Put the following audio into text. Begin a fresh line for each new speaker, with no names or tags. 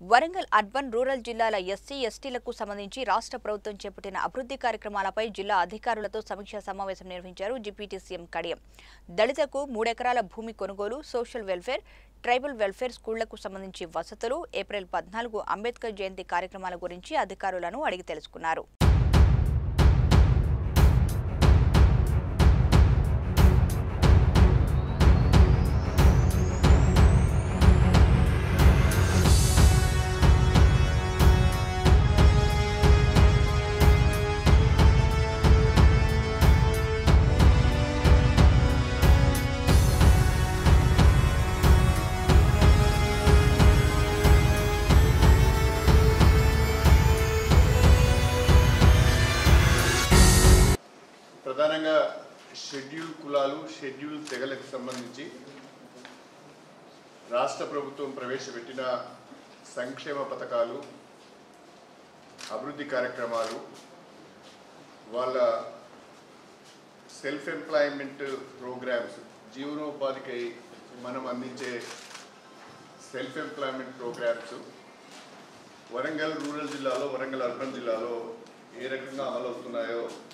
Warangal urban rural జిల్లాల SC ఎస్టీలకు సంబంధించి రాష్ట్ర ప్రభుత్వం చేపట్టిన అభివృద్ధి కార్యక్రమాలపై జిల్లా అధికారులతో సమీక్షా సమావేశం నిర్వహించారు డిప్యూటీ సీఎం కడియం. దళితకు మూడెకరాల భూమి కొనుగోలు సోషల్ వెల్ఫేర్ ట్రైబల్ వెల్ఫేర్ స్కూళ్ళకు సంబంధించి వసతులు ఏప్రిల్ పద్నాలుగు అంబేద్కర్ జయంతి కార్యక్రమాల గురించి అధికారులను అడిగి తెలుసుకున్నారు.
ప్రధానంగా షెడ్యూల్ కులాలు షెడ్యూల్ తెగలకు సంబంధించి రాష్ట్ర ప్రభుత్వం ప్రవేశపెట్టిన సంక్షేమ పథకాలు అభివృద్ధి కార్యక్రమాలు వాళ్ళ సెల్ఫ్ ఎంప్లాయ్మెంట్ ప్రోగ్రామ్స్ జీవనోపాధికై మనం అందించే self employment programmes Warangal rural జిల్లాలో వరంగల్ అర్బన్ జిల్లాలో ఏ రకంగా అమలవుతున్నాయో అవుతున్నాయో